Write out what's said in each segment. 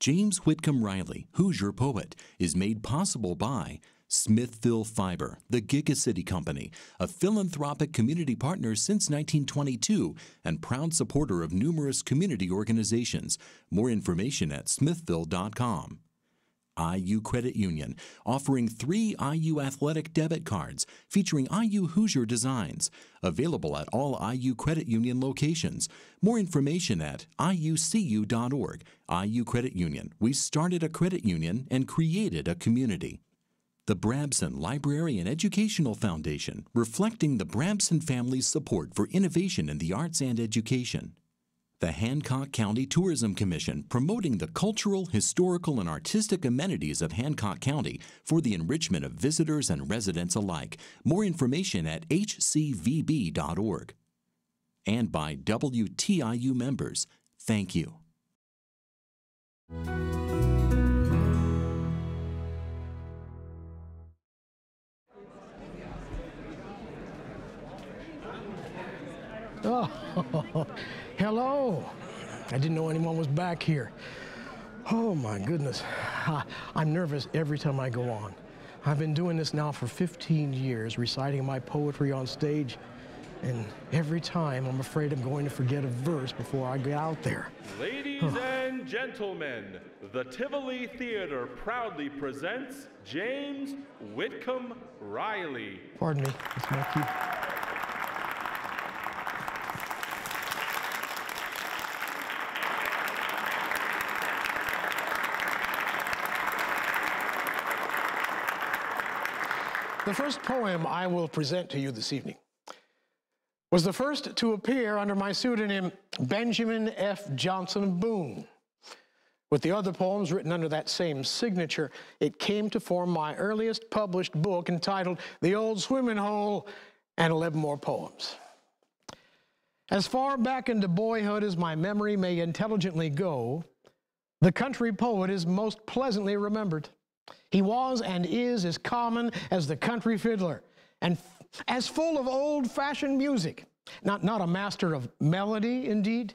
James Whitcomb Riley, Hoosier Poet, is made possible by Smithville Fiber, the Giga City Company, a philanthropic community partner since 1922 and proud supporter of numerous community organizations. More information at smithville.com. IU Credit Union, offering three IU athletic debit cards featuring IU Hoosier designs, available at all IU Credit Union locations. More information at iucu.org. IU Credit Union, we started a credit union and created a community. The Brabson Library and Educational Foundation, reflecting the Brabson family's support for innovation in the arts and education the Hancock County Tourism Commission promoting the cultural, historical, and artistic amenities of Hancock County for the enrichment of visitors and residents alike. More information at hcvb.org. And by WTIU members, thank you. Oh, hello. I didn't know anyone was back here. Oh my goodness. I'm nervous every time I go on. I've been doing this now for 15 years, reciting my poetry on stage, and every time I'm afraid I'm going to forget a verse before I get out there. Ladies and gentlemen, the Tivoli Theater proudly presents James Whitcomb Riley. Pardon me, it's my cue. The first poem I will present to you this evening was the first to appear under my pseudonym Benjamin F. Johnson Boone. With the other poems written under that same signature, it came to form my earliest published book entitled The Old Swimming Hole and 11 More Poems. As far back into boyhood as my memory may intelligently go, the country poet is most pleasantly remembered. He was and is as common as the country fiddler and as full of old fashioned music. Not, not a master of melody, indeed,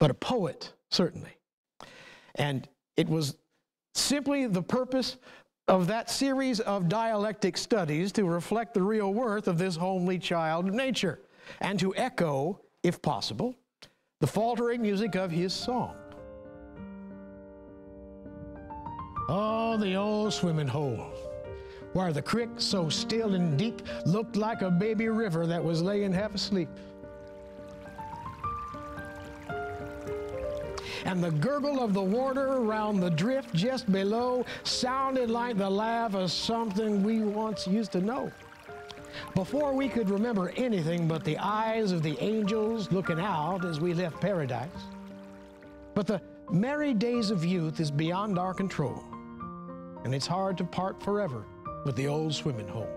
but a poet, certainly. And it was simply the purpose of that series of dialectic studies to reflect the real worth of this homely child of nature and to echo, if possible, the faltering music of his song. Oh, the old swimming hole, where the creek, so still and deep, looked like a baby river that was laying half asleep. And the gurgle of the water around the drift just below sounded like the laugh of something we once used to know. Before we could remember anything but the eyes of the angels looking out as we left paradise. But the merry days of youth is beyond our control and it's hard to part forever with the old swimming hole.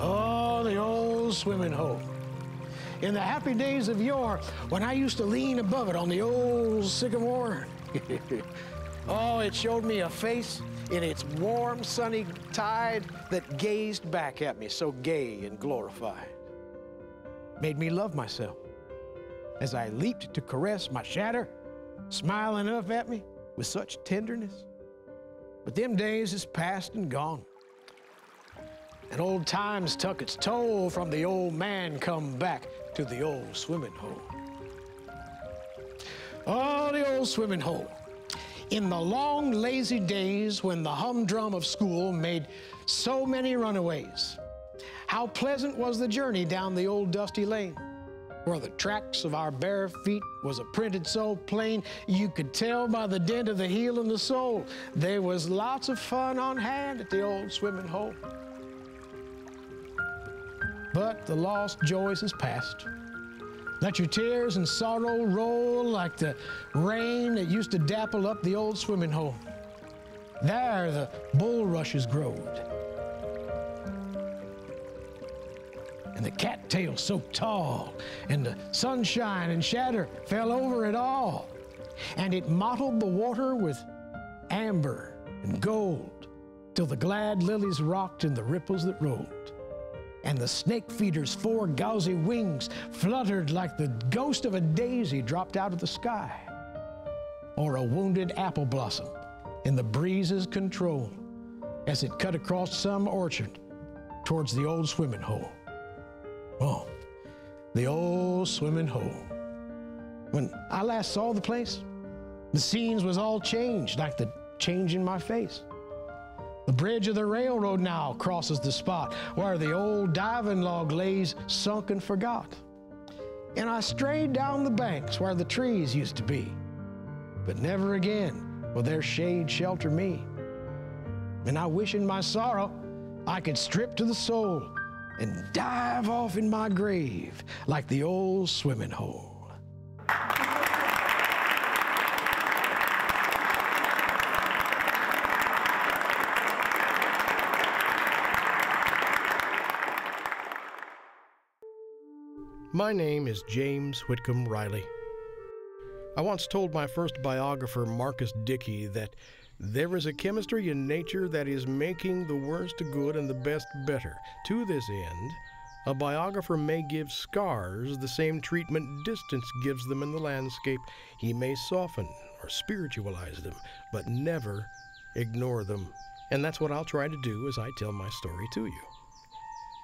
Oh, the old swimming hole. In the happy days of yore, when I used to lean above it on the old sycamore, oh, it showed me a face in its warm, sunny tide that gazed back at me so gay and glorified. Made me love myself as I leaped to caress my shatter smiling up at me with such tenderness. But them days is past and gone. And old times took its toll from the old man come back to the old swimming hole. Oh, the old swimming hole. In the long, lazy days when the humdrum of school made so many runaways, how pleasant was the journey down the old dusty lane where the tracks of our bare feet was a printed so plain you could tell by the dent of the heel and the sole. There was lots of fun on hand at the old swimming hole. But the lost joys is past. Let your tears and sorrow roll like the rain that used to dapple up the old swimming hole. There the bulrushes growed and the cattail so tall, and the sunshine and shadow fell over it all. And it mottled the water with amber and gold till the glad lilies rocked in the ripples that rolled. and the snake feeder's four gauzy wings fluttered like the ghost of a daisy dropped out of the sky, or a wounded apple blossom in the breeze's control as it cut across some orchard towards the old swimming hole. Oh, the old swimming hole. When I last saw the place, the scenes was all changed like the change in my face. The bridge of the railroad now crosses the spot where the old diving log lays sunk and forgot. And I strayed down the banks where the trees used to be, but never again will their shade shelter me. And I wish in my sorrow I could strip to the soul and dive off in my grave like the old swimming hole. My name is James Whitcomb Riley. I once told my first biographer, Marcus Dickey, that there is a chemistry in nature that is making the worst good and the best better. To this end, a biographer may give scars the same treatment distance gives them in the landscape. He may soften or spiritualize them, but never ignore them. And that's what I'll try to do as I tell my story to you.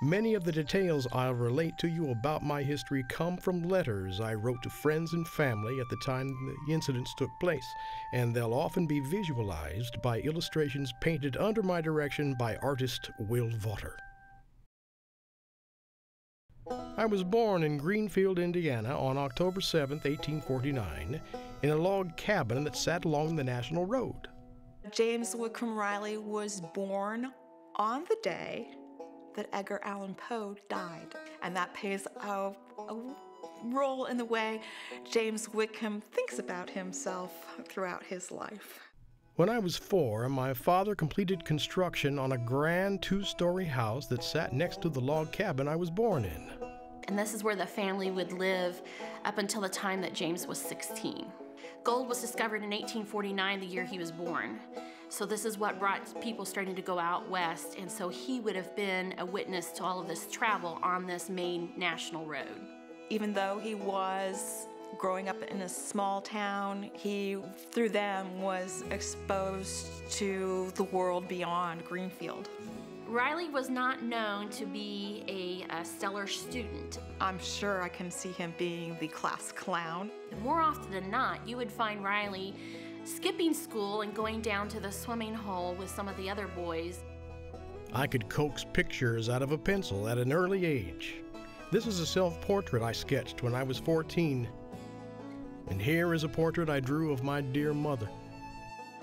Many of the details I'll relate to you about my history come from letters I wrote to friends and family at the time the incidents took place, and they'll often be visualized by illustrations painted under my direction by artist Will Vawter. I was born in Greenfield, Indiana on October 7, 1849, in a log cabin that sat along the National Road. James Whitcomb Riley was born on the day that Edgar Allan Poe died. And that plays a, a role in the way James Whitcomb thinks about himself throughout his life. When I was four, my father completed construction on a grand two story house that sat next to the log cabin I was born in. And this is where the family would live up until the time that James was 16. Gold was discovered in 1849, the year he was born. So this is what brought people starting to go out west, and so he would have been a witness to all of this travel on this main national road. Even though he was growing up in a small town, he, through them, was exposed to the world beyond Greenfield. Riley was not known to be a, a, stellar student. I'm sure I can see him being the class clown. More often than not, you would find Riley skipping school and going down to the swimming hole with some of the other boys. I could coax pictures out of a pencil at an early age. This is a self portrait I sketched when I was 14. And here is a portrait I drew of my dear mother.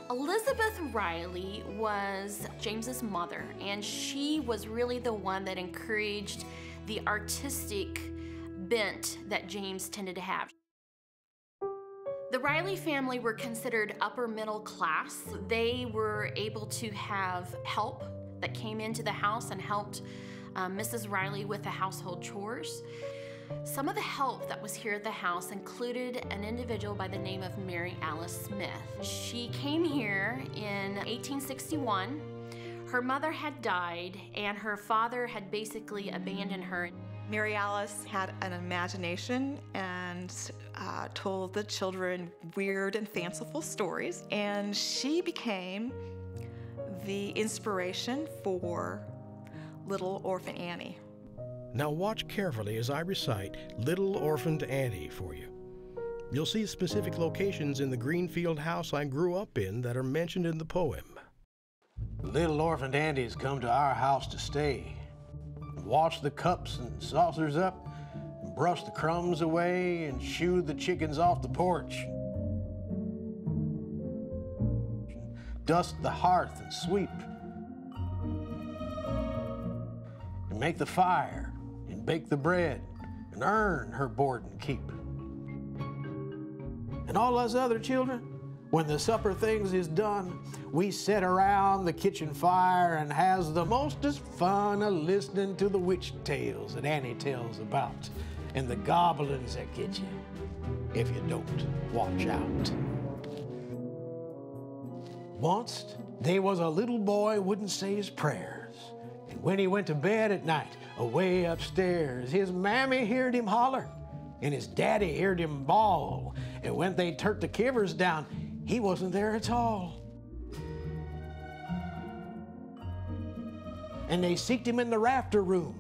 Elizabeth Riley was James's mother, and she was really the one that encouraged the artistic bent that James tended to have. The Riley family were considered upper middle class. They were able to have help that came into the house and helped um, Mrs. Riley with the household chores. Some of the help that was here at the house included an individual by the name of Mary Alice Smith. She came here in 1861. Her mother had died, and her father had basically abandoned her. Mary Alice had an imagination and uh, told the children weird and fanciful stories, and she became the inspiration for Little Orphan Annie. Now, watch carefully as I recite Little Orphaned Annie for you. You'll see specific locations in the Greenfield house I grew up in that are mentioned in the poem. Little orphaned Annie's come to our house to stay wash the cups and saucers up, and brush the crumbs away, and shoo the chickens off the porch. Dust the hearth and sweep. And make the fire and bake the bread and earn her board and keep. And all us other children, when the supper things is done, we sit around the kitchen fire and has the mostest fun a listening to the witch tales that Annie tells about and the goblins that get you if you don't watch out. Once, there was a little boy wouldn't say his prayers, and When he went to bed at night, away upstairs, his mammy heard him holler, and his daddy heard him bawl. And when they turned the kivers down, he wasn't there at all. And they seeked him in the rafter room.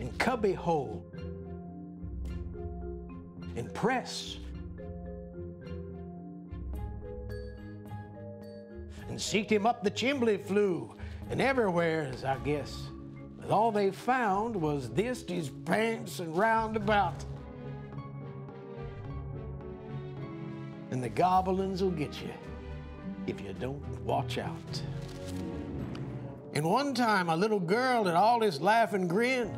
In cubby hole. In press. And seeked him up the chimbley flue. And everywheres, I guess. But all they found was this, his pants, and roundabout. And the goblins will get you if you don't watch out. And one time, a little girl did all this laugh and grin,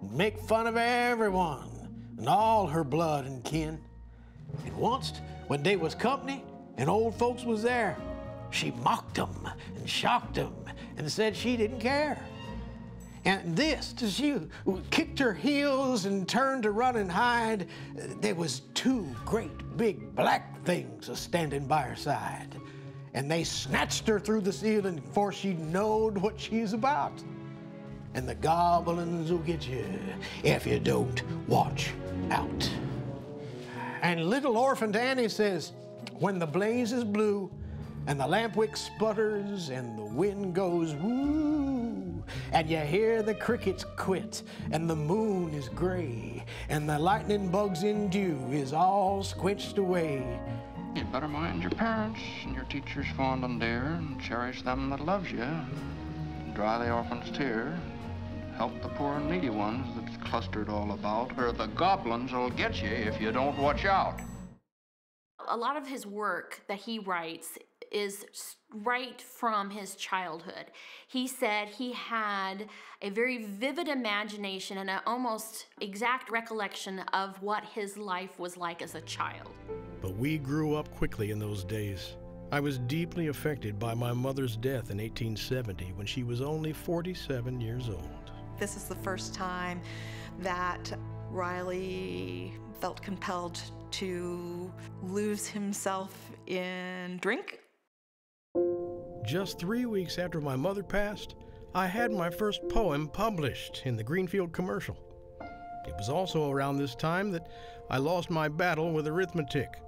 and make fun of everyone and all her blood and kin. And once, when they was company and old folks was there, she mocked mocked 'em and shocked shocked 'em and said she didn't care. And this, she kicked her heels and turned to run and hide, there was two great big black things a standing by her side. And they snatched her through the ceiling before she knowed what she's about. And the goblins will get you if you don't watch out. And little orphan Annie says, when the blaze is blue and the lamp wick sputters and the wind goes woo, and you hear the crickets quit and the moon is gray and the lightning bugs in dew is all squenched away. You'd better mind your parents and your teachers fond and dear and cherish them that loves you. Dry the orphan's tear. Help the poor and needy ones that's clustered all about, or the goblins will get you if you don't watch out. A lot of his work that he writes is right from his childhood. He said he had a very vivid imagination and an almost exact recollection of what his life was like as a child. But we grew up quickly in those days. I was deeply affected by my mother's death in 1870 when she was only 47 years old. This is the first time that Riley felt compelled to lose himself in drink. Just three weeks after my mother passed, I had my first poem published in the Greenfield Commercial. It was also around this time that I lost my battle with arithmetic.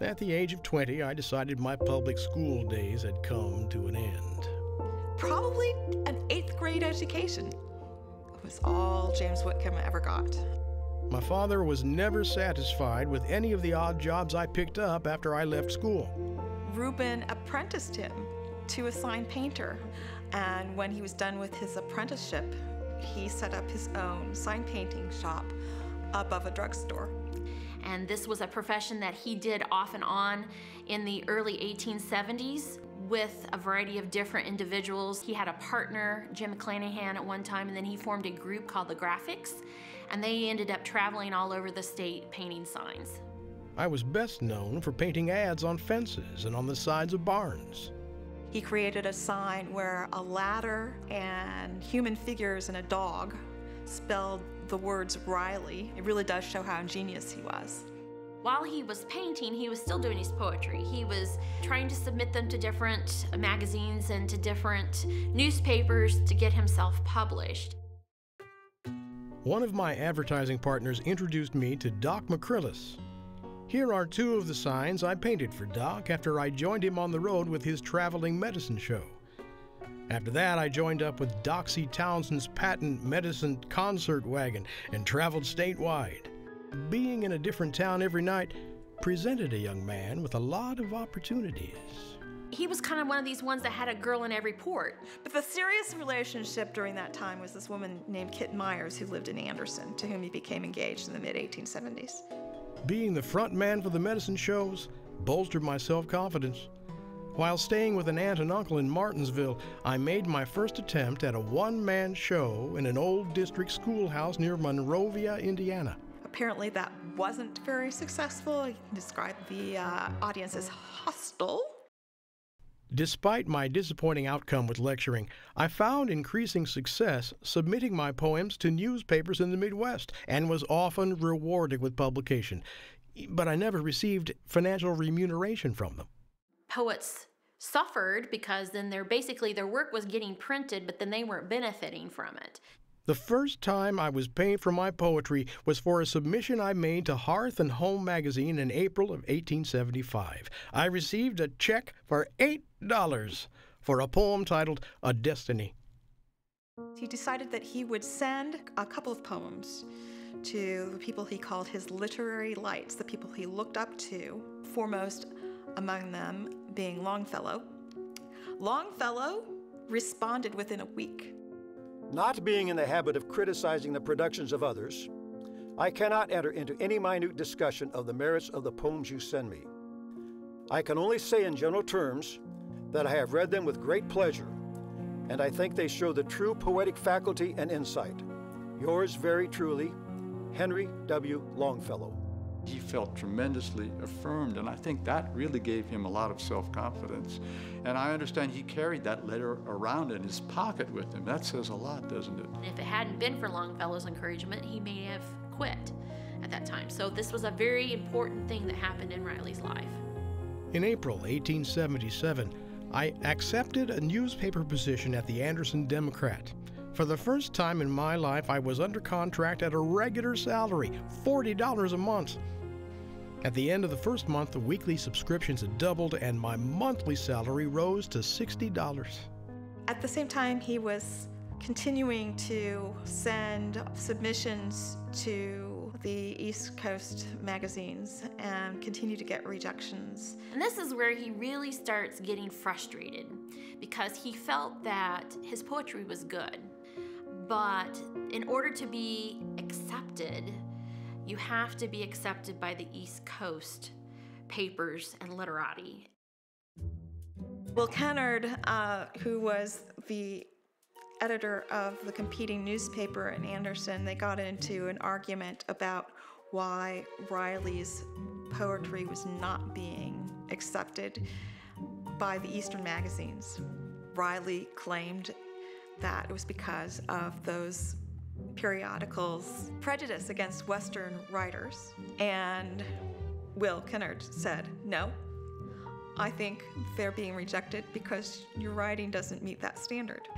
At the age of 20, I decided my public school days had come to an end. Probably an eighth grade education was all James Whitcomb ever got. My father was never satisfied with any of the odd jobs I picked up after I left school. Reuben apprenticed him to a sign painter, and when he was done with his apprenticeship, he set up his own sign painting shop above a drugstore. And this was a profession that he did off and on in the early 1870s with a variety of different individuals. He had a partner, Jim Clanahan, at one time, and then he formed a group called the Graphics, and they ended up traveling all over the state painting signs. I was best known for painting ads on fences and on the sides of barns. He created a sign where a ladder and human figures and a dog spelled the words Riley. It really does show how ingenious he was. While he was painting, he was still doing his poetry. He was trying to submit them to different magazines and to different newspapers to get himself published. One of my advertising partners introduced me to Doc McCrillis. Here are two of the signs I painted for Doc after I joined him on the road with his traveling medicine show. After that, I joined up with Doxy Townsend's patent medicine concert wagon and traveled statewide. Being in a different town every night presented a young man with a lot of opportunities. He was kind of one of these ones that had a girl in every port. But the serious relationship during that time was this woman named Kit Myers who lived in Anderson, to whom he became engaged in the mid 1870s. Being the front man for the medicine shows bolstered my self confidence. While staying with an aunt and uncle in Martinsville, I made my first attempt at a one man show in an old district schoolhouse near Monrovia, Indiana. Apparently, that wasn't very successful. You can describe the uh, audience as hostile. Despite my disappointing outcome with lecturing, I found increasing success submitting my poems to newspapers in the Midwest and was often rewarded with publication. But I never received financial remuneration from them. poets suffered because then their basically their work was getting printed, but then they weren't benefiting from it. The first time I was paid for my poetry was for a submission I made to Hearth and Home magazine in April of 1875. I received a check for $8 for a poem titled A Destiny. He decided that he would send a couple of poems to the people he called his literary lights, the people he looked up to, foremost among them being Longfellow. Longfellow responded within a week. Not being in the habit of criticizing the productions of others, I cannot enter into any minute discussion of the merits of the poems you send me. I can only say in general terms that I have read them with great pleasure, and I think they show the true poetic faculty and insight. Yours very truly, Henry W. Longfellow. He felt tremendously affirmed, and I think that really gave him a lot of self confidence. And I understand he carried that letter around in his pocket with him. That says a lot, doesn't it? If it hadn't been for Longfellow's encouragement, he may have quit at that time. So this was a very important thing that happened in Riley's life. In April 1877, I accepted a newspaper position at the Anderson Democrat. For the first time in my life, I was under contract at a regular salary, $40 a month. At the end of the first month, the weekly subscriptions had doubled and my monthly salary rose to $60. At the same time, he was continuing to send submissions to the East Coast magazines and continue to get rejections. And this is where he really starts getting frustrated because he felt that his poetry was good. But in order to be accepted, you have to be accepted by the East Coast papers and literati. Will Kennard, uh, who was the editor of the competing newspaper in Anderson, they got into an argument about why Riley's poetry was not being accepted by the Eastern magazines. Riley claimed that it was because of those periodicals' prejudice against Western writers. And Will Kennard said, No, I think they're being rejected because your writing doesn't meet that standard.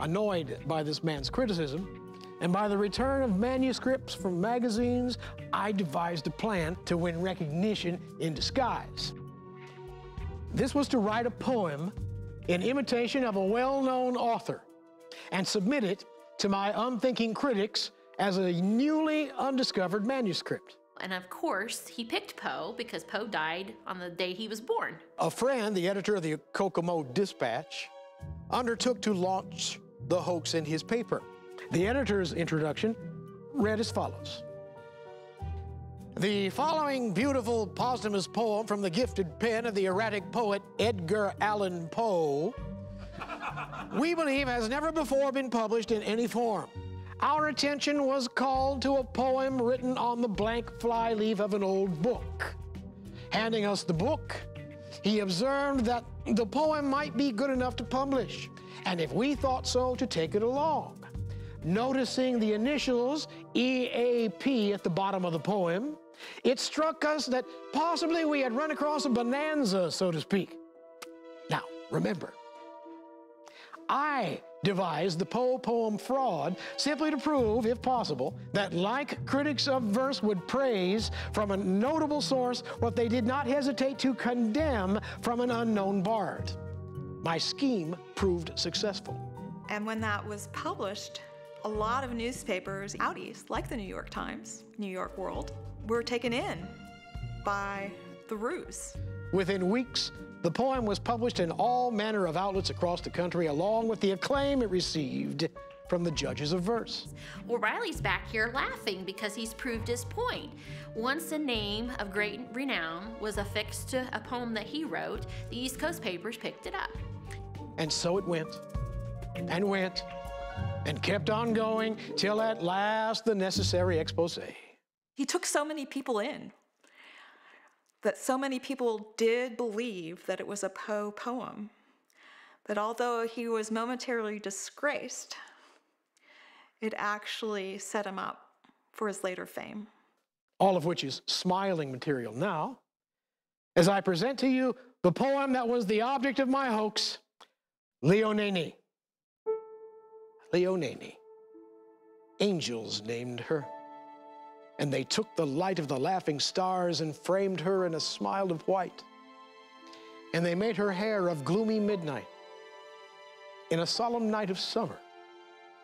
Annoyed by this man's criticism, and by the return of manuscripts from magazines, I devised a plan to win recognition in disguise. This was to write a poem in imitation of a well known author and submit it to my unthinking critics as a newly undiscovered manuscript. And of course, he picked Poe because Poe died on the day he was born. A friend, the editor of the Kokomo Dispatch, undertook to launch the hoax in his paper. The editor's introduction read as follows The following beautiful posthumous poem from the gifted pen of the erratic poet Edgar Allan Poe we believe has never before been published in any form. Our attention was called to a poem written on the blank flyleaf of an old book. Handing us the book, he observed that the poem might be good enough to publish, and if we thought so, to take it along. Noticing the initials EAP at the bottom of the poem, it struck us that possibly we had run across a bonanza, so to speak. Now, remember, I devised the Poe poem Fraud simply to prove, if possible, that like critics of verse would praise from a notable source what they did not hesitate to condemn from an unknown bard. My scheme proved successful. And when that was published, a lot of newspapers out east, like the New York Times, New York World, were taken in by the ruse. Within weeks, the poem was published in all manner of outlets across the country, along with the acclaim it received from the judges of verse. Well, Riley's back here laughing because he's proved his point. Once a name of great renown was affixed to a poem that he wrote, the East Coast papers picked it up. And so it went, and went, and kept on going till at last the necessary expose. He took so many people in that so many people did believe that it was a Poe poem, that although he was momentarily disgraced, it actually set him up for his later fame. All of which is smiling material now, as I present to you the poem that was the object of my hoax, Leonainie. Leonainie. Angels named her. And they took the light of the laughing stars and framed her in a smile of white. And they made her hair of gloomy midnight in a solemn night of summer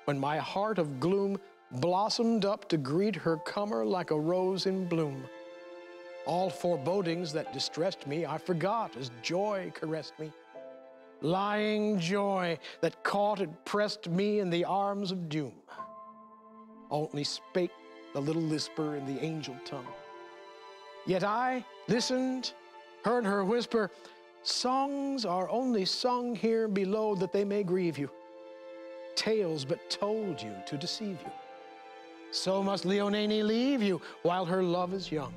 when my heart of gloom blossomed up to greet her comer like a rose in bloom. All forebodings that distressed me I forgot as joy caressed me. Lying joy that caught and pressed me in the arms of doom. Only spake the little lisper in the angel tongue. Yet I listened, heard her whisper, Songs are only sung here below that they may grieve you. Tales but told you to deceive you. So must Leonainie leave you while her love is young.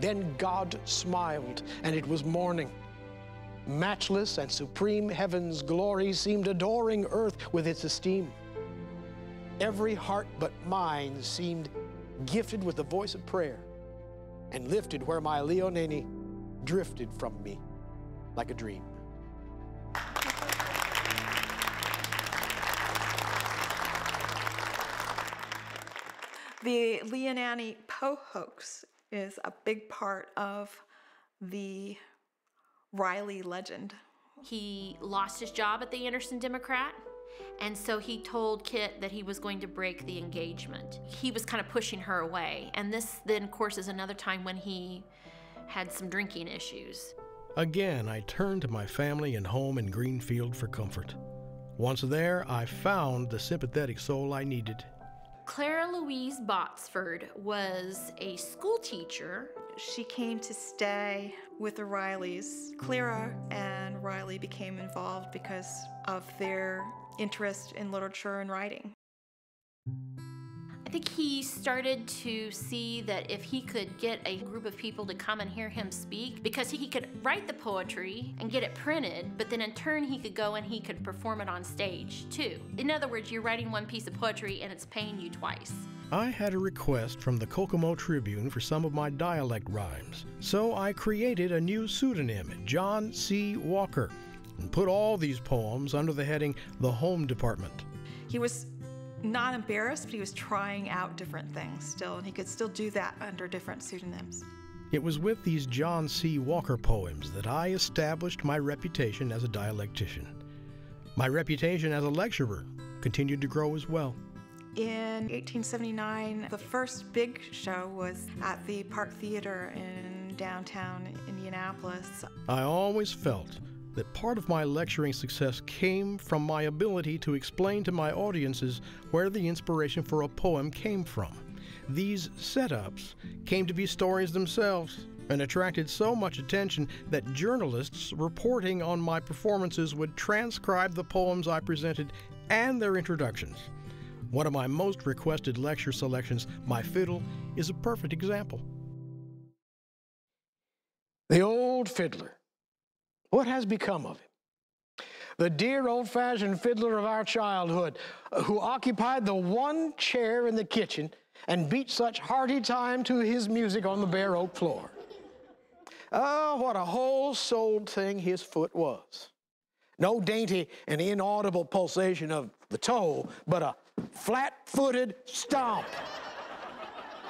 Then God smiled, and it was morning. Matchless and supreme heaven's glory seemed adoring earth with its esteem. Every heart but mine seemed gifted with the voice of prayer and lifted where my Leonainie drifted from me like a dream. The Leonainie Poe hoax is a big part of the Riley legend. He lost his job at the Anderson Democrat, and so he told Kit that he was going to break the engagement. He was kind of pushing her away, and this then, of course, is another time when he had some drinking issues. Again, I turned to my family and home in Greenfield for comfort. Once there, I found the sympathetic soul I needed. Clara Louise Botsford was a school teacher. She came to stay with the Rileys. Clara and Riley became involved because of their interest in literature and writing. I think he started to see that if he could get a group of people to come and hear him speak, because he could write the poetry and get it printed, but then in turn he could go and he could perform it on stage too. In other words, you're writing one piece of poetry and it's paying you twice. I had a request from the Kokomo Tribune for some of my dialect rhymes, so I created a new pseudonym, John C. Walker, and put all these poems under the heading The Home Department. He was not embarrassed, but he was trying out different things still, and he could still do that under different pseudonyms. It was with these John C. Walker poems that I established my reputation as a dialectician. My reputation as a lecturer continued to grow as well. In 1879, the first big show was at the Park Theater in downtown Indianapolis. I always felt that part of my lecturing success came from my ability to explain to my audiences where the inspiration for a poem came from. These setups came to be stories themselves and attracted so much attention that journalists reporting on my performances would transcribe the poems I presented and their introductions. One of my most requested lecture selections, My Fiddle, is a perfect example. The Old Fiddler what has become of him? The dear old fashioned fiddler of our childhood, uh, who occupied the one chair in the kitchen and beat such hearty time to his music on the bare oak floor. Oh, what a whole souled thing his foot was. No dainty and inaudible pulsation of the toe, but a flat footed stomp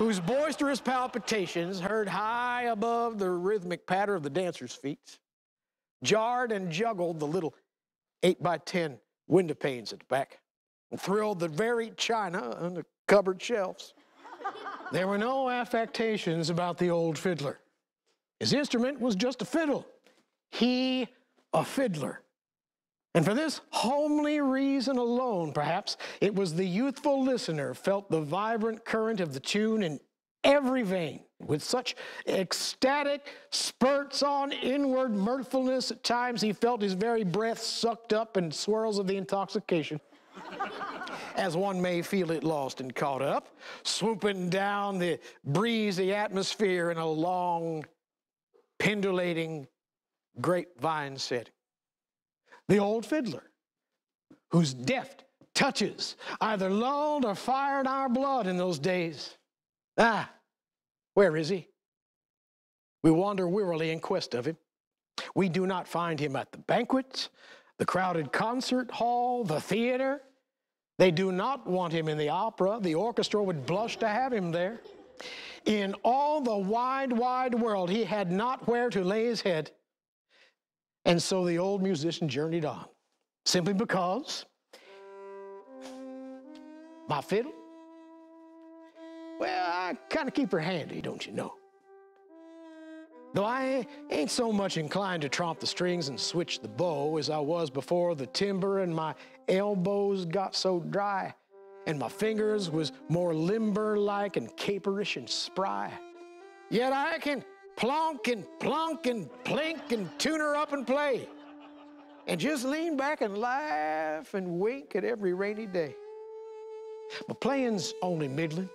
whose boisterous palpitations, heard high above the rhythmic patter of the dancer's feet, jarred and juggled the little 8 by 10 window panes at the back, and thrilled the very china on the cupboard shelves. there were no affectations about the old fiddler. His instrument was just a fiddle. He, a fiddler. And for this homely reason alone, perhaps, it was the youthful listener felt the vibrant current of the tune in every vein with such ecstatic spurts on inward mirthfulness at times. He felt his very breath sucked up in swirls of the intoxication. As one may feel it lost and caught up swooping down the breezy atmosphere in a long pendulating grapevine setting. The old fiddler whose deft touches either lulled or fired our blood in those days Ah, where is he? We wander wearily in quest of him. We do not find him at the banquet, the crowded concert hall, the theater. They do not want him in the opera. The orchestra would blush to have him there. In all the wide, wide world, he had not where to lay his head. And so the old musician journeyed on, simply because my fiddle, I kind of keep her handy, don't you know? Though I ain't so much inclined to tromp the strings and switch the bow as I was before the timber and my elbows got so dry and my fingers was more limber-like and caperish and spry. Yet I can plonk and plunk and plink and tune her up and play and just lean back and laugh and wink at every rainy day. My playing's only middling.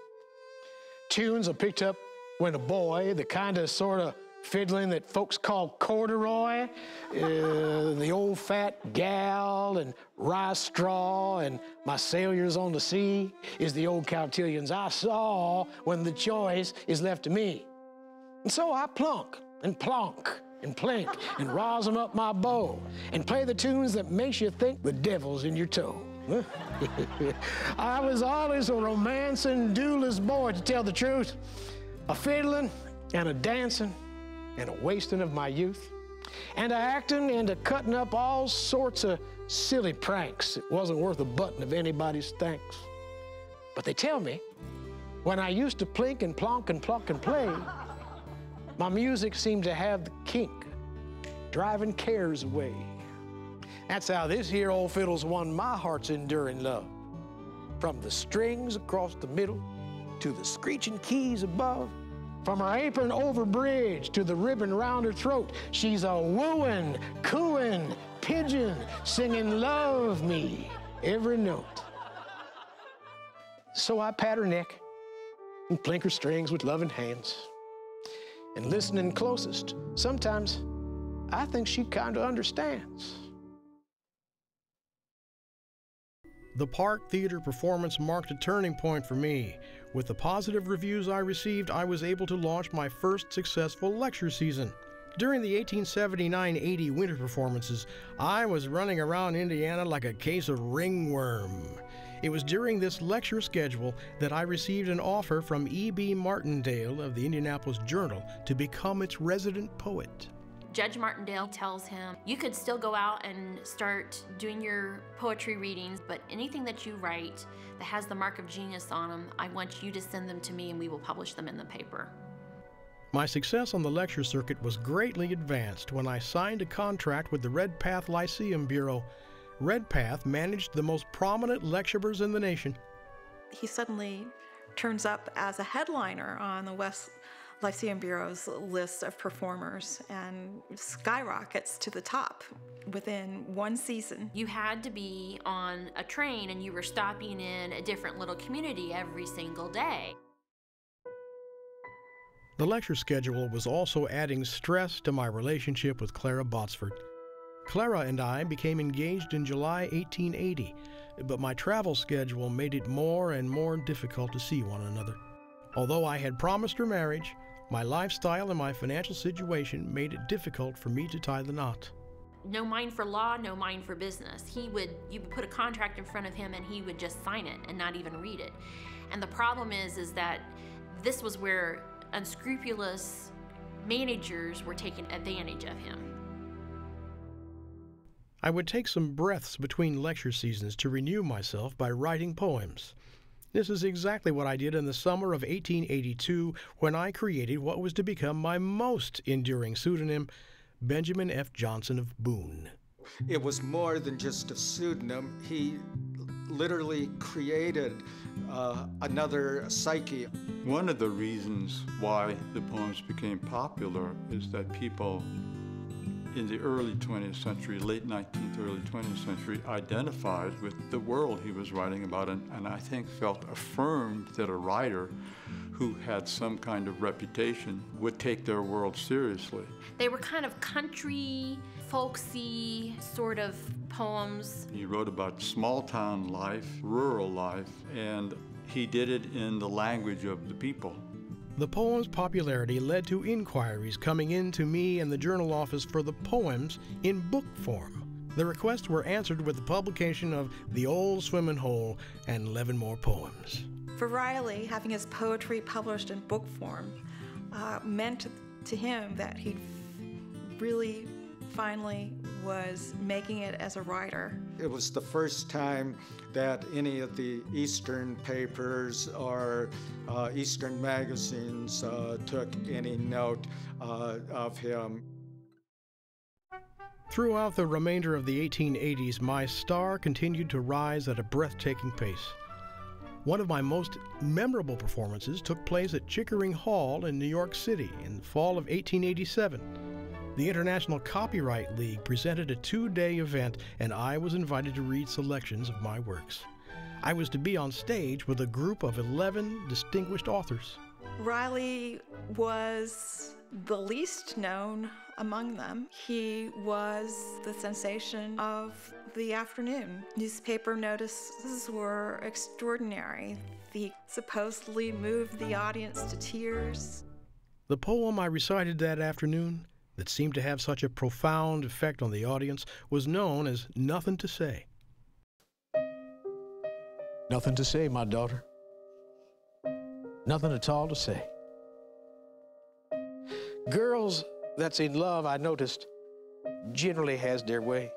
Tunes I picked up when a boy, the kind of sort of fiddling that folks call corduroy, uh, the old fat gal and rye straw and my sailors on the sea is the old cotillions I saw when the choice is left to me. And so I plunk and plonk and plink and rosin up my bow and play the tunes that makes you think the devil's in your toe. I was always a romancing, duelist boy, to tell the truth. A fiddling and a dancing and a wasting of my youth, and a acting and a cutting up all sorts of silly pranks. It wasn't worth a button of anybody's thanks. But they tell me, when I used to plink and plonk and pluck and play, my music seemed to have the kink, driving cares away. That's how this here old fiddle's won my heart's enduring love. From the strings across the middle to the screeching keys above, from her apron over bridge to the ribbon round her throat, she's a wooing, cooing pigeon singing love me every note. So I pat her neck and plink her strings with loving hands. And listening closest, sometimes I think she kind of understands. The Park Theater performance marked a turning point for me. With the positive reviews I received, I was able to launch my first successful lecture season. During the 1879 80 winter performances, I was running around Indiana like a case of ringworm. It was during this lecture schedule that I received an offer from E.B. Martindale of the Indianapolis Journal to become its resident poet. Judge Martindale tells him, You could still go out and start doing your poetry readings, but anything that you write that has the mark of genius on them, I want you to send them to me and we will publish them in the paper. My success on the lecture circuit was greatly advanced when I signed a contract with the Redpath Lyceum Bureau. Redpath managed the most prominent lecturers in the nation. He suddenly turns up as a headliner on the West Lyceum Bureau's list of performers and skyrockets to the top within one season. You had to be on a train and you were stopping in a different little community every single day. The lecture schedule was also adding stress to my relationship with Clara Botsford. Clara and I became engaged in July 1880, but my travel schedule made it more and more difficult to see one another. Although I had promised her marriage, my lifestyle and my financial situation made it difficult for me to tie the knot. No mind for law, no mind for business. He would, you would put a contract in front of him and he would just sign it and not even read it. And the problem is, is that this was where unscrupulous managers were taking advantage of him. I would take some breaths between lecture seasons to renew myself by writing poems. This is exactly what I did in the summer of 1882 when I created what was to become my most enduring pseudonym, Benjamin F. Johnson of Boone. It was more than just a pseudonym. He literally created uh, another psyche. One of the reasons why the poems became popular is that people in the early 20th century, late 19th, early 20th century, identified with the world he was writing about and, and I think felt affirmed that a writer who had some kind of reputation would take their world seriously. They were kind of country, folksy sort of poems. He wrote about small town life, rural life, and he did it in the language of the people. The poem's popularity led to inquiries coming in to me and the journal office for the poems in book form. The requests were answered with the publication of The Old Swimming Hole and 11 more poems. For Riley, having his poetry published in book form uh, meant to him that he really finally was making it as a writer. It was the first time that any of the Eastern papers or uh, Eastern magazines uh, took any note uh, of him. Throughout the remainder of the 1880s, my star continued to rise at a breathtaking pace. One of my most memorable performances took place at Chickering Hall in New York City in the fall of 1887. The International Copyright League presented a two day event, and I was invited to read selections of my works. I was to be on stage with a group of 11 distinguished authors. Riley was the least known among them. He was the sensation of the afternoon. Newspaper notices were extraordinary. He supposedly moved the audience to tears. The poem I recited that afternoon, that seemed to have such a profound effect on the audience, was known as Nothing to Say. Nothing to say, my daughter. Nothing at all to say. Girls that's in love, I noticed, generally has their way.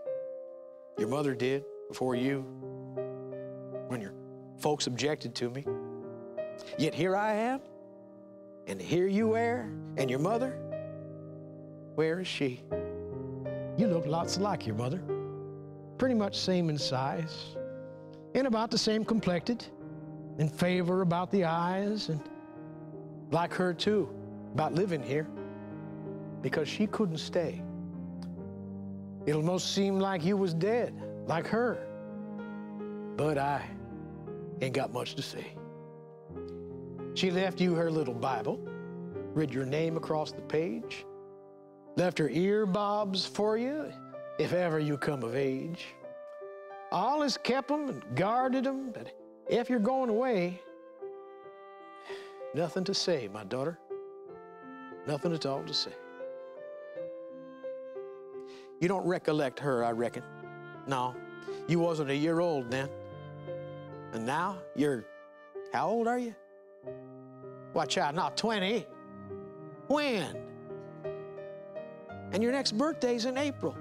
Your mother did before you, when your folks objected to me. Yet here I am, and here you are, and your mother, where is she? You look lots like your mother, pretty much same in size, and about the same complected, in favor about the eyes, and like her too, about living here because she couldn't stay. It'll most seem like you was dead, like her. But I ain't got much to say. She left you her little Bible, read your name across the page, left her ear bobs for you if ever you come of age. All has kept 'em and guarded guarded 'em, but if you're going away, nothing to say, my daughter. Nothing at all to say. You don't recollect her, I reckon. No, you wasn't a year old then. And now you're, how old are you? Watch out, not 20. When? And your next birthday's in April.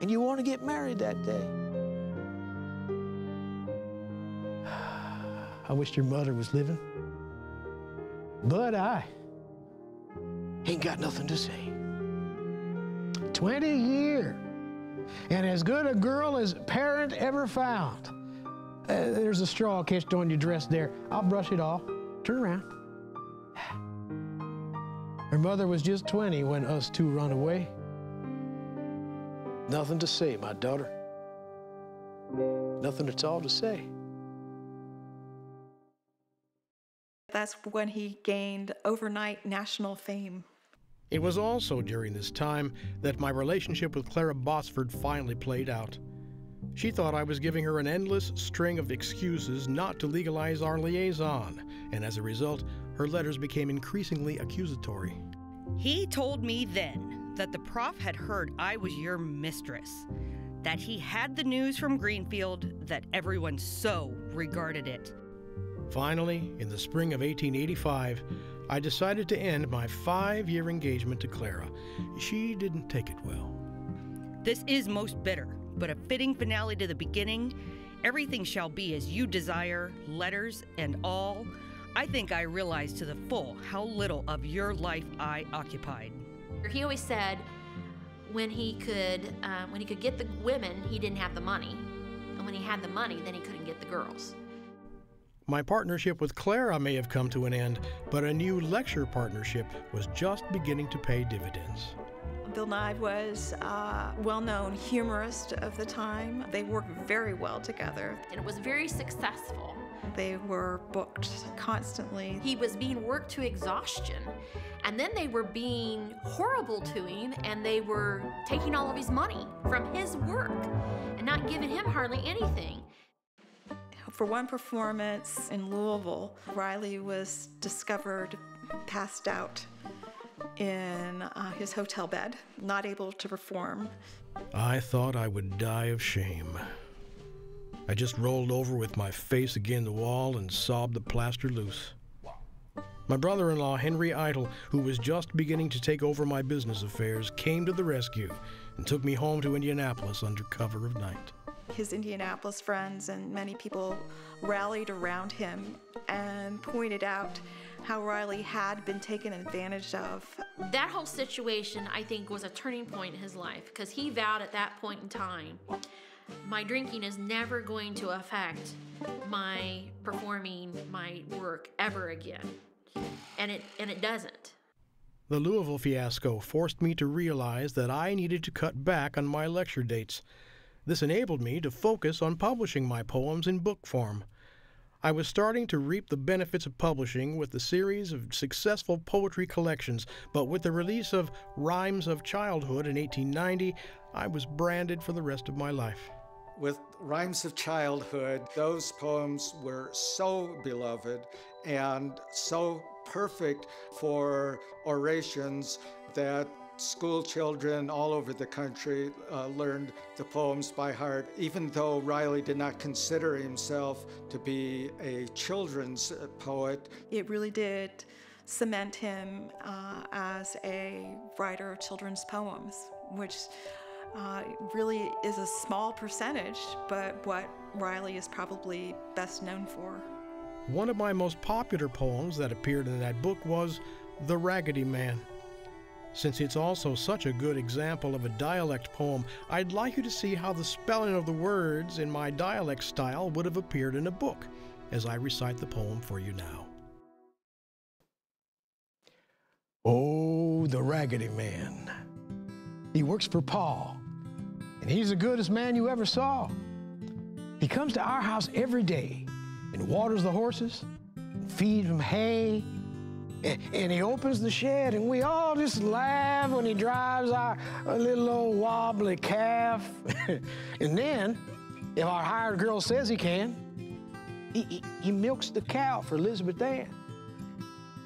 And you want to get married that day. I wish your mother was living. But I ain't got nothing to say. 20 year. And as good a girl as parent ever found. Uh, there's a straw catched on your dress there. I'll brush it off. Turn around. Her mother was just 20 when us two run away. Nothing to say, my daughter. Nothing at all to say. That's when he gained overnight national fame. It was also during this time that my relationship with Clara Botsford finally played out. She thought I was giving her an endless string of excuses not to legalize our liaison, and as a result, her letters became increasingly accusatory. He told me then that the prof had heard I was your mistress, that he had the news from Greenfield, that everyone so regarded it. Finally, in the spring of 1885, I decided to end my five year engagement to Clara. She didn't take it well. This is most bitter, but a fitting finale to the beginning. Everything shall be as you desire, letters and all. I think I realized to the full how little of your life I occupied. He always said when he could uh, when he could get the women, he didn't have the money, and when he had the money, then he couldn't get the girls. My partnership with Clara may have come to an end, but a new lecture partnership was just beginning to pay dividends. Bill Nye was a well known humorist of the time. They worked very well together. And it was very successful. They were booked constantly. He was being worked to exhaustion. And then they were being horrible to him and they were taking all of his money from his work and not giving him hardly anything For one performance in Louisville, Riley was discovered passed out in uh, his hotel bed, not able to perform. I thought I would die of shame. I just rolled over with my face against the wall and sobbed the plaster loose. My brother in law, Henry Eitel, who was just beginning to take over my business affairs, came to the rescue and took me home to Indianapolis under cover of night. His Indianapolis friends and many people rallied around him and pointed out how Riley had been taken advantage of. That whole situation, I think, was a turning point in his life because he vowed at that point in time my drinking is never going to affect my performing my work ever again. And it and it doesn't. The Louisville fiasco forced me to realize that I needed to cut back on my lecture dates. This enabled me to focus on publishing my poems in book form. I was starting to reap the benefits of publishing with the series of successful poetry collections, but with the release of Rhymes of Childhood in 1890, I was branded for the rest of my life. With Rhymes of Childhood, those poems were so beloved and so perfect for orations that school children all over the country uh, learned the poems by heart, even though Riley did not consider himself to be a children's poet. It really did cement him uh, as a writer of children's poems, which uh, really is a small percentage, but what Riley is probably best known for. One of my most popular poems that appeared in that book was The Raggedy Man. Since it's also such a good example of a dialect poem, I'd like you to see how the spelling of the words in my dialect style would have appeared in a book as I recite the poem for you now. Oh, the Raggedy Man. He works for Paul, and he's the goodest man you ever saw. He comes to our house every day and waters the horses, and feeds them hay, and he opens the shed, and we all just laugh when he drives our little old wobbly calf. and then, if our hired girl says he can, he, he, he milks the cow for Elizabeth Ann.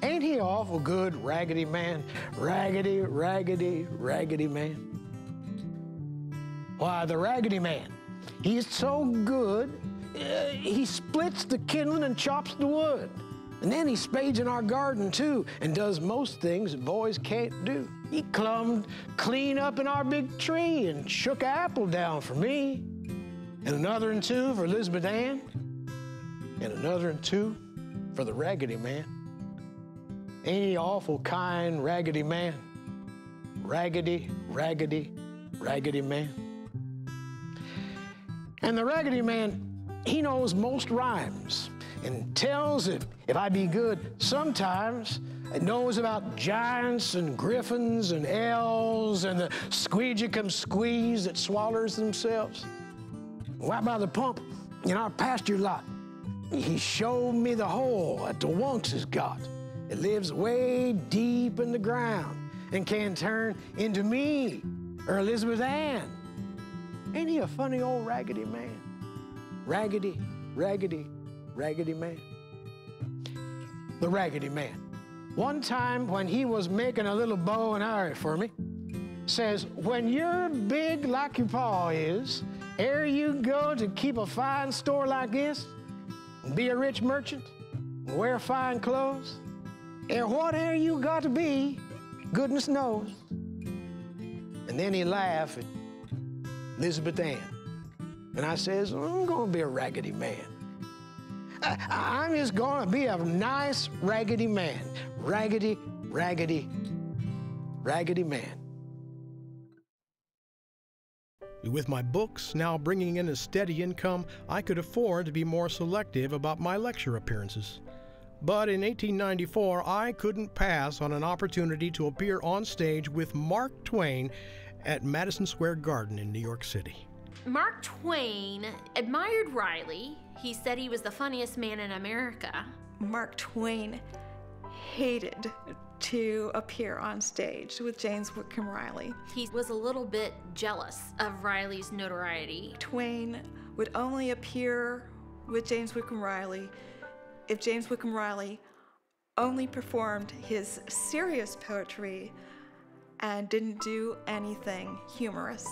Ain't he awful good, raggedy man? Raggedy, raggedy, raggedy man. Why, the raggedy man, he's so good, uh, he splits the kindling and chops the wood. And then he spades in our garden too and does most things that boys can't do. He clumbed clean up in our big tree and shook apple down for me. And another and two for Elizabeth Ann. And another and two for the raggedy man. Ain't he awful kind, raggedy man? Raggedy, raggedy, raggedy man. And the raggedy man, he knows most rhymes and tells that if I be good sometimes, it knows about giants and griffins and elves and the squeegee come squeeze that swallows themselves. Right by the pump in our pasture lot, he showed me the hole that the wunks has got. It lives way deep in the ground and can turn into me or Elizabeth Ann. Ain't he a funny old raggedy man? Raggedy, raggedy, Raggedy Man. The Raggedy Man. One time when he was making a little bow and arrow for me, says, when you're big like your paw is, ere you go to keep a fine store like this, and be a rich merchant, and wear fine clothes, ere whatever you got to be, goodness knows. And then he laughed Elizabeth Ann. And I says, I'm gonna be a raggedy man. I'm just going to be a nice, raggedy man. Raggedy, raggedy, raggedy man. With my books now bringing in a steady income, I could afford to be more selective about my lecture appearances. But in 1894, I couldn't pass on an opportunity to appear on stage with Mark Twain at Madison Square Garden in New York City. Mark Twain admired Riley. He said he was the funniest man in America. Mark Twain hated to appear on stage with James Whitcomb Riley. He was a little bit jealous of Riley's notoriety. Twain would only appear with James Whitcomb Riley if James Whitcomb Riley only performed his serious poetry and didn't do anything humorous.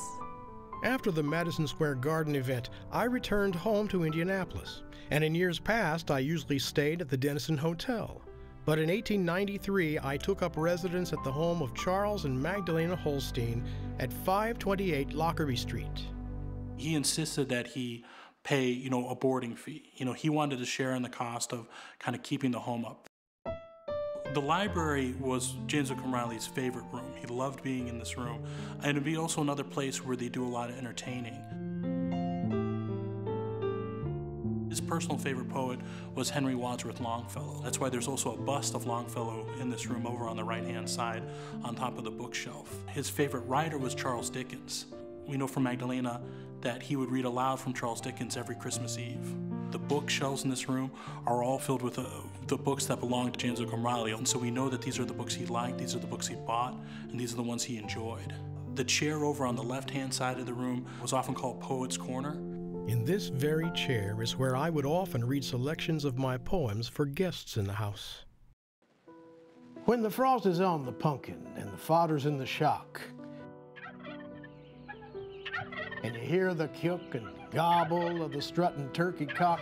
After the Madison Square Garden event, I returned home to Indianapolis, and in years past, I usually stayed at the Denison Hotel. But in 1893, I took up residence at the home of Charles and Magdalena Holstein at 528 Lockerbie Street. He insisted that he pay, you know, a boarding fee. You know, he wanted to share in the cost of kind of keeping the home up. The library was James Whitcomb Riley's favorite room. He loved being in this room. And it'd be also another place where they do a lot of entertaining. His personal favorite poet was Henry Wadsworth Longfellow. That's why there's also a bust of Longfellow in this room over on the right hand side on top of the bookshelf. His favorite writer was Charles Dickens. We know from Magdalena that he would read aloud from Charles Dickens every Christmas Eve. The bookshelves in this room are all filled with uh, the books that belonged to James Whitcomb Riley, and so we know that these are the books he liked, these are the books he bought, and these are the ones he enjoyed. The chair over on the left hand side of the room was often called Poet's Corner. In this very chair is where I would often read selections of my poems for guests in the house. When the frost is on the pumpkin and the fodder's in the shock, and you hear the kick and gobble of the strutting turkey cock,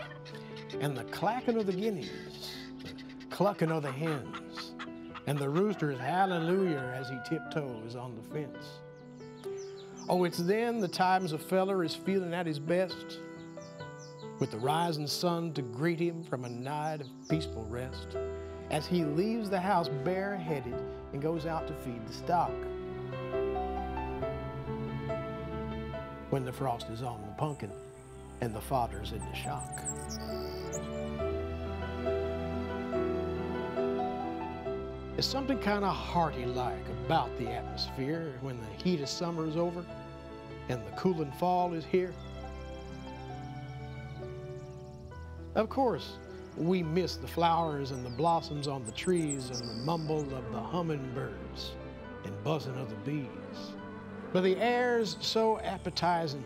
and the clacking of the guineas, the clucking of the hens, and the rooster's hallelujah as he tiptoes on the fence. Oh, it's then the times a feller is feeling at his best, with the rising sun to greet him from a night of peaceful rest, as he leaves the house bareheaded and goes out to feed the stock. When the frost is on the pumpkin and the fodder's in the shock. There's something kind of hearty-like about the atmosphere when the heat of summer is over and the cooling fall is here. Of course, we miss the flowers and the blossoms on the trees and the mumble of the hummingbirds and buzzing of the bees. But the air's so appetizing,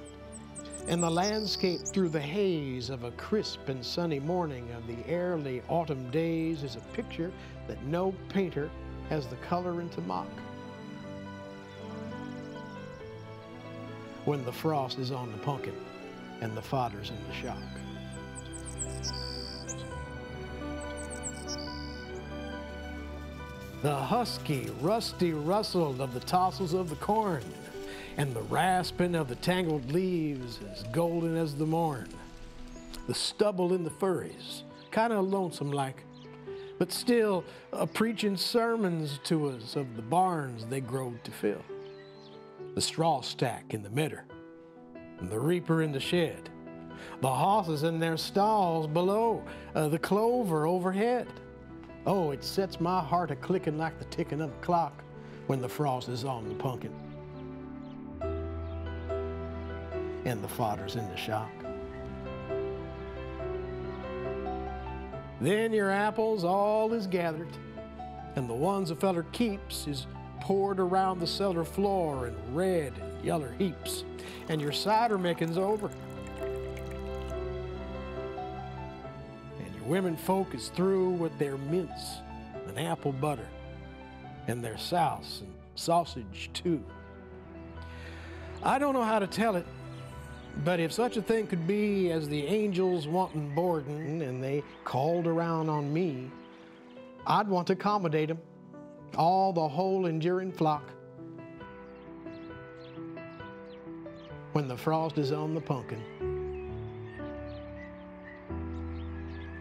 and the landscape through the haze of a crisp and sunny morning of the early autumn days is a picture that no painter has the coloring to mock. When the frost is on the pumpkin and the fodder's in the shock. The husky, rusty rustle of the tossels of the corn and the rasping of the tangled leaves as golden as the morn. The stubble in the furries, kind of lonesome like, but still a preaching sermons to us of the barns they growed to fill. The straw stack in the midder, and the reaper in the shed, the horses in their stalls below, uh, the clover overhead. Oh, it sets my heart a clicking like the ticking of a clock when the frost is on the pumpkin. And the fodder's in the shock. Then your apples all is gathered, and the ones a feller keeps is poured around the cellar floor in red and yeller heaps, and your cider making's over. And your women folk is through with their mince and apple butter, and their sauce and sausage too. I don't know how to tell it, but if such a thing could be as the angels wanting boarding and they called around on me, I'd want to accommodate them, all the whole enduring flock. When the frost is on the pumpkin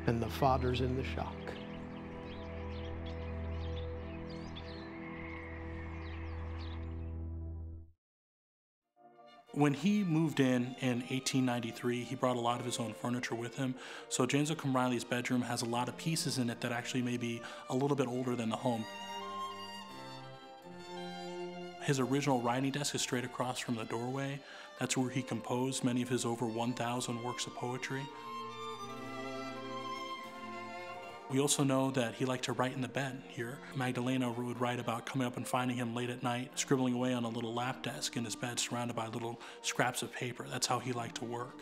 and the fodder's in the shock. When he moved in in 1893, he brought a lot of his own furniture with him. So James Whitcomb Riley's bedroom has a lot of pieces in it that actually may be a little bit older than the home. His original writing desk is straight across from the doorway. That's where he composed many of his over 1,000 works of poetry. We also know that he liked to write in the bed here. Magdalena would write about coming up and finding him late at night, scribbling away on a little lap desk in his bed surrounded by little scraps of paper. That's how he liked to work.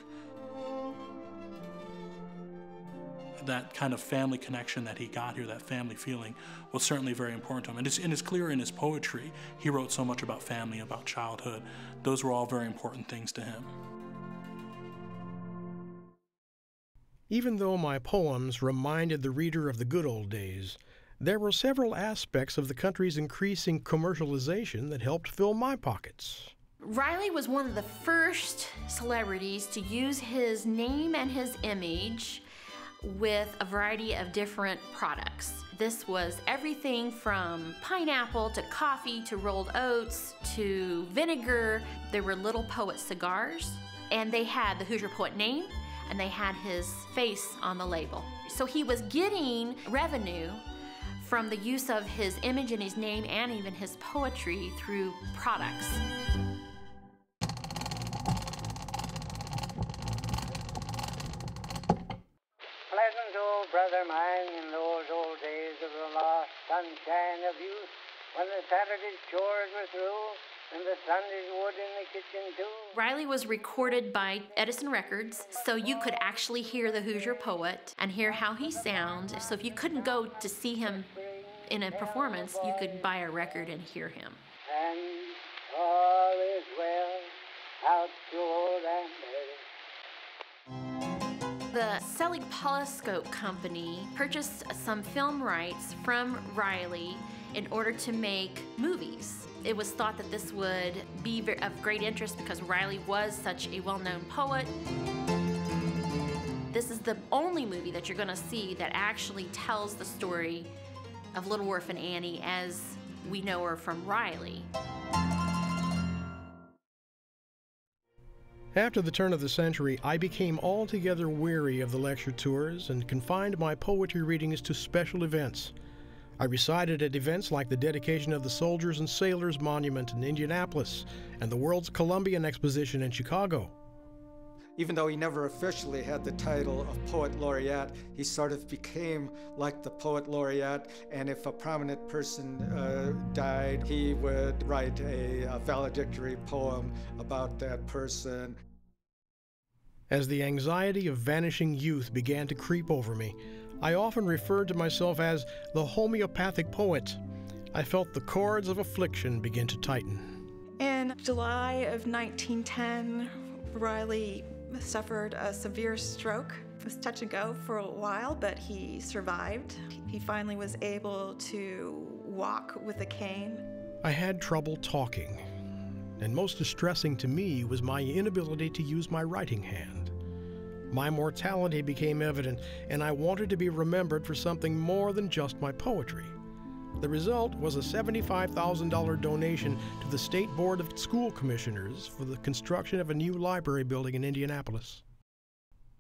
that kind of family connection that he got here, that family feeling, was certainly very important to him. And it's, and it's clear in his poetry. He wrote so much about family, about childhood. Those were all very important things to him. Even though my poems reminded the reader of the good old days, there were several aspects of the country's increasing commercialization that helped fill my pockets. Riley was one of the first celebrities to use his name and his image with a variety of different products. This was everything from pineapple to coffee to rolled oats to vinegar. There were Little Poet cigars, and they had the Hoosier Poet name and they had his face on the label. So he was getting revenue from the use of his image and his name and even his poetry through products. Pleasant old brother mine in those old days of the lost sunshine of youth, when the Saturday's chores were through, and the Sunday's wood in the kitchen too. Riley was recorded by Edison Records, so you could actually hear the Hoosier poet and hear how he sounds. So if you couldn't go to see him in a performance, you could buy a record and hear him. And all is well out to old Aunt Mary's. The Selig Polyscope Company purchased some film rights from Riley in order to make movies. It was thought that this would be of great interest because Riley was such a well known poet. This is the only movie that you're going to see that actually tells the story of Little Orphan Annie as we know her from Riley. After the turn of the century, I became altogether weary of the lecture tours and confined my poetry readings to special events. I recited at events like the dedication of the Soldiers and Sailors Monument in Indianapolis and the World's Columbian Exposition in Chicago. Even though he never officially had the title of Poet Laureate, he sort of became like the Poet Laureate, and if a prominent person uh, died, he would write a, a valedictory poem about that person. As the anxiety of vanishing youth began to creep over me, I often referred to myself as the homeopathic poet. I felt the cords of affliction begin to tighten. In July of 1910, Riley suffered a severe stroke. It was touch and go for a while, but he survived. He finally was able to walk with a cane. I had trouble talking, and most distressing to me was my inability to use my writing hand. My mortality became evident, and I wanted to be remembered for something more than just my poetry. The result was a $75,000 donation to the State Board of School Commissioners for the construction of a new library building in Indianapolis.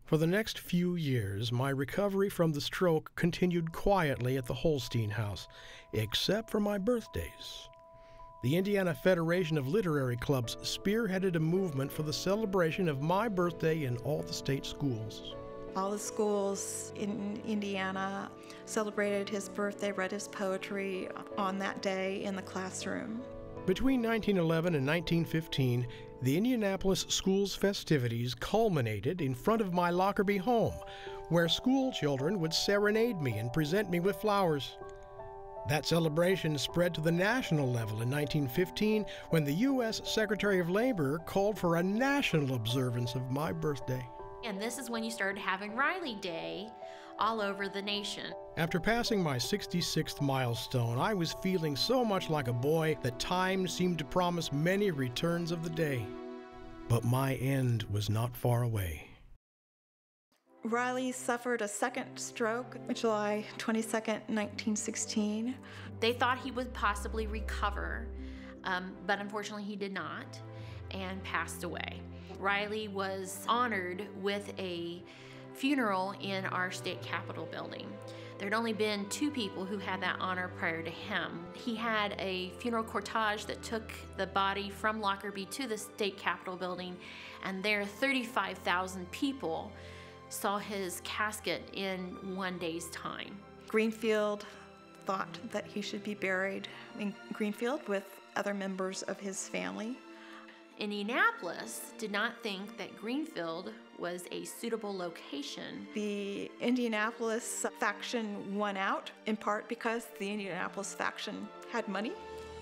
For the next few years, my recovery from the stroke continued quietly at the Holstein House, except for my birthdays. The Indiana Federation of Literary Clubs spearheaded a movement for the celebration of my birthday in all the state schools. All the schools in Indiana celebrated his birthday, read his poetry on that day in the classroom. Between 1911 and 1915, the Indianapolis schools' festivities culminated in front of my Lockerbie home, where school children would serenade me and present me with flowers. That celebration spread to the national level in 1915 when the U.S. Secretary of Labor called for a national observance of my birthday. And this is when you started having Riley Day all over the nation. After passing my 66th milestone, I was feeling so much like a boy that time seemed to promise many returns of the day. But my end was not far away. Riley suffered a second stroke July 22nd, 1916. They thought he would possibly recover, um, but unfortunately he did not and passed away. Riley was honored with a funeral in our state capitol building. There'd only been two people who had that honor prior to him. He had a funeral cortege that took the body from Lockerbie to the state capitol building, and there 35,000 people saw his casket in one day's time. Greenfield thought that he should be buried in Greenfield with other members of his family. Indianapolis did not think that Greenfield was a suitable location. The Indianapolis faction won out, in part because the Indianapolis faction had money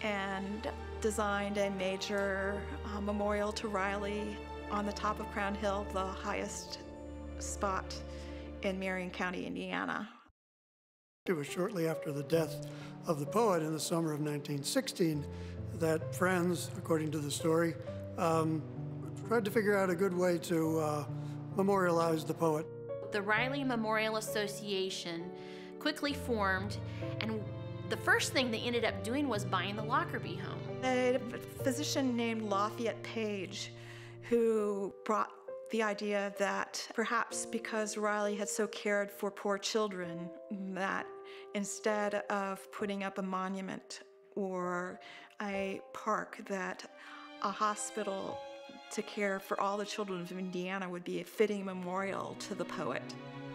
and designed a major uh, memorial to Riley on the top of Crown Hill, the highest spot in Marion County, Indiana. It was shortly after the death of the poet in the summer of 1916 that friends, according to the story, um, tried to figure out a good way to uh, memorialize the poet. The Riley Memorial Association quickly formed, and the first thing they ended up doing was buying the Lockerbie home. A physician named Lafayette Page, who brought the idea that perhaps because Riley had so cared for poor children, that instead of putting up a monument or a park, that a hospital to care for all the children of Indiana would be a fitting memorial to the poet.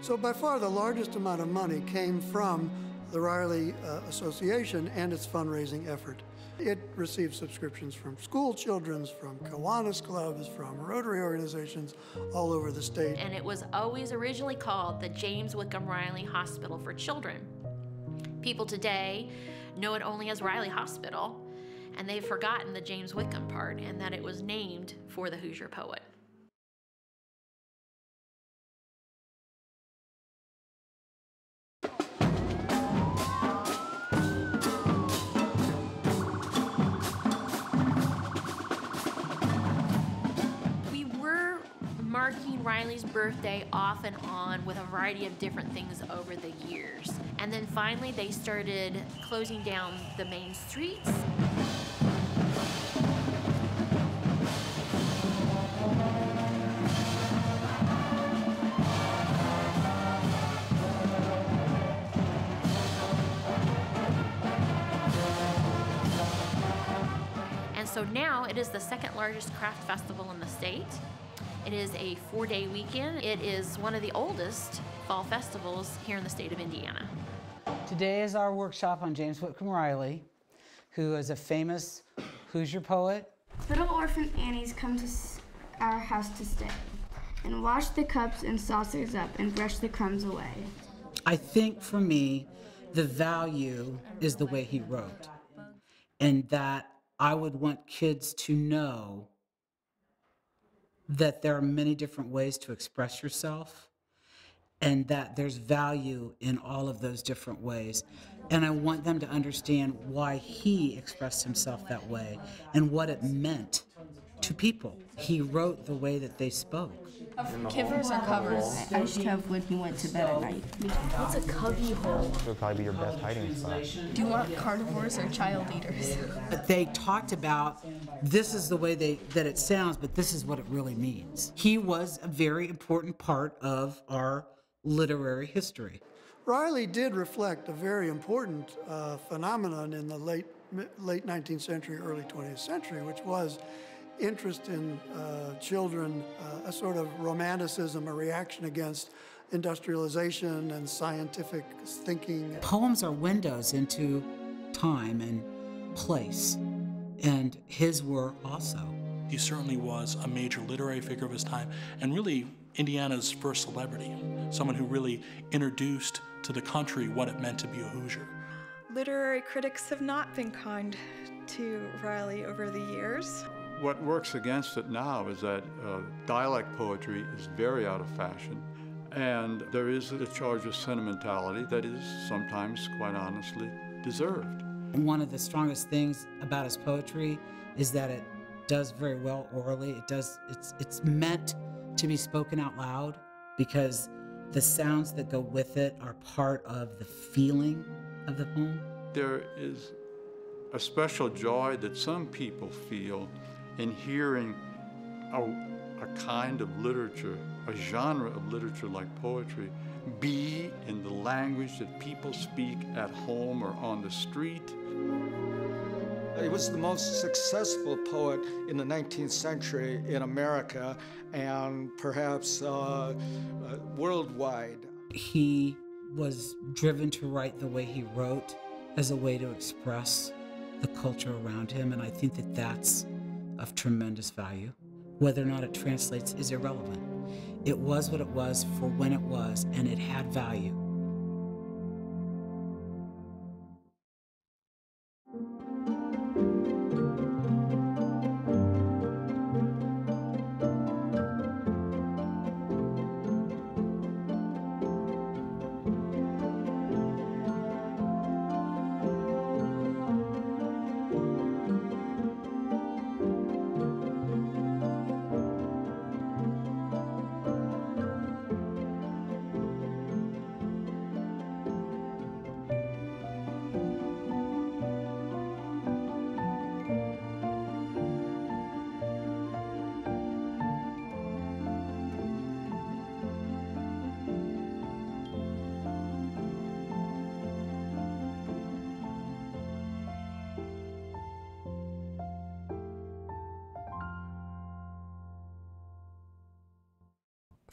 So by far the largest amount of money came from the Riley uh, Association and its fundraising effort. It received subscriptions from school children's, from Kiwanis clubs, from Rotary organizations all over the state. And it was always originally called the James Whitcomb Riley Hospital for Children. People today know it only as Riley Hospital, and they've forgotten the James Whitcomb part and that it was named for the Hoosier poet. We were marking Riley's birthday off and on with a variety of different things over the years. And then finally they started closing down the main streets. So now it is the second largest craft festival in the state. It is a four day weekend. It is one of the oldest fall festivals here in the state of Indiana. Today is our workshop on James Whitcomb Riley, who is a famous Hoosier poet. Little orphan Annies come to our house to stay and wash the cups and saucers up and brush the crumbs away. I think for me, the value is the way he wrote, and that I would want kids to know that there are many different ways to express yourself and that there's value in all of those different ways. And I want them to understand why he expressed himself that way and what it meant to people. He wrote the way that they spoke. Kivers or covers? I just have when he went to bed at night. What's a cubby hole? It would probably be your best hiding spot. Do you want carnivores or child eaters? But they talked about this is the way they that it sounds, but this is what it really means. He was a very important part of our literary history. Riley did reflect a very important uh, phenomenon in the late late 19th century, early 20th century, which was interest in uh, children, uh, a sort of romanticism, a reaction against industrialization and scientific thinking. Poems are windows into time and place, and his were also. He certainly was a major literary figure of his time and really Indiana's first celebrity, someone who really introduced to the country what it meant to be a Hoosier. Literary critics have not been kind to Riley over the years. What works against it now is that uh, dialect poetry is very out of fashion, and there is a charge of sentimentality that is sometimes, quite honestly, deserved. One of the strongest things about his poetry is that it does very well orally. It does. It's it's meant to be spoken out loud because the sounds that go with it are part of the feeling of the poem. There is a special joy that some people feel in hearing a, a kind of literature, a genre of literature like poetry, be in the language that people speak at home or on the street. He was the most successful poet in the 19th century in America and perhaps uh, uh, worldwide. He was driven to write the way he wrote as a way to express the culture around him, and I think that that's of tremendous value. Whether or not it translates is irrelevant. It was what it was for when it was, and it had value.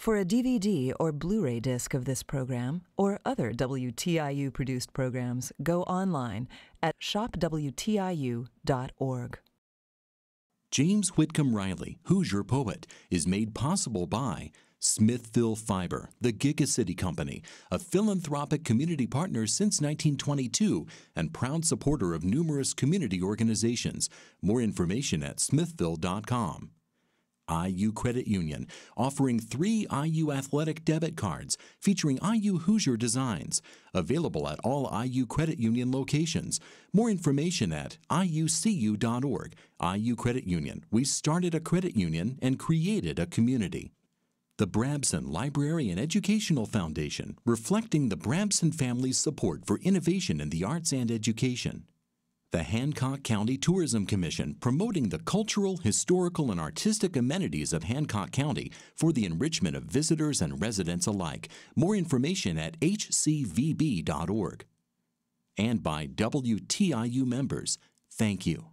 For a DVD or Blu ray disc of this program or other WTIU produced programs, go online at shopwtiu.org. James Whitcomb Riley, Hoosier Poet, is made possible by Smithville Fiber, the Giga City Company, a philanthropic community partner since 1922 and proud supporter of numerous community organizations. More information at smithville.com. IU Credit Union, offering three IU athletic debit cards featuring IU Hoosier designs, available at all IU Credit Union locations. More information at iucu.org. IU Credit Union. We started a credit union and created a community. The Brabson Library and Educational Foundation, reflecting the Brabson family's support for innovation in the arts and education the Hancock County Tourism Commission promoting the cultural, historical, and artistic amenities of Hancock County for the enrichment of visitors and residents alike. More information at hcvb.org. And by WTIU members, thank you.